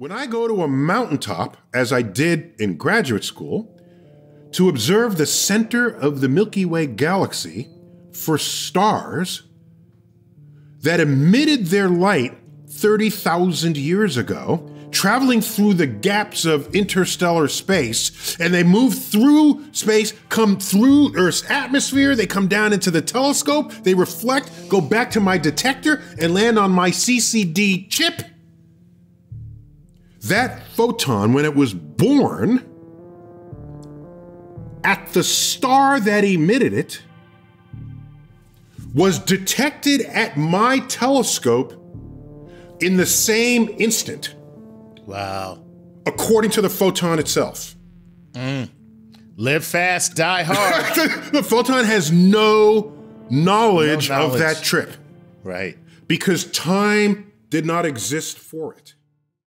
When I go to a mountaintop, as I did in graduate school, to observe the center of the Milky Way galaxy for stars that emitted their light 30,000 years ago, traveling through the gaps of interstellar space, and they move through space, come through Earth's atmosphere, they come down into the telescope, they reflect, go back to my detector, and land on my CCD chip. That photon, when it was born, at the star that emitted it, was detected at my telescope in the same instant. Wow. According to the photon itself. Mm. Live fast, die hard. the, the, photon has no knowledge, no knowledge of that trip. Right. Because time did not exist for it.